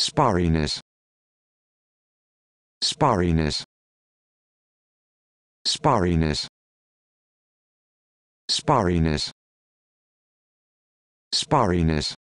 Sparriness. Sparriness. Sparriness. Sparriness. Sparriness.